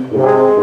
Música